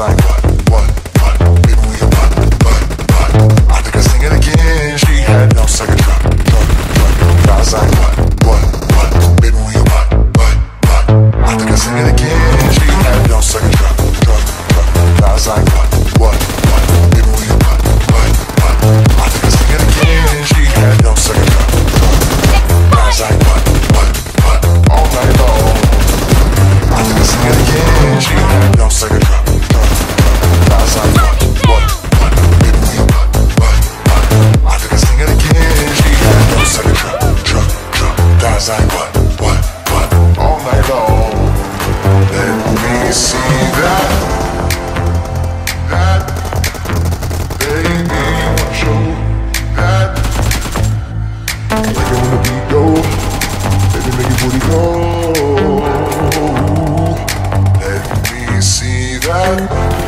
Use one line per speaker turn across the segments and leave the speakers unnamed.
I
got one. fight on.
Let me see that, that, baby, show that. Like it on the beat go, baby, make your booty go. Let me see that.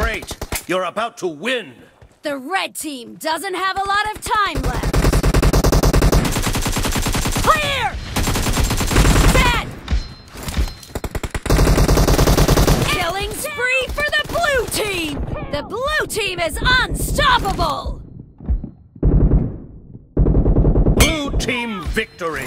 Great! You're about to win!
The red team doesn't have a lot of time left. Clear! Set! Killing spree for the blue team! The blue team is unstoppable!
Blue team victory!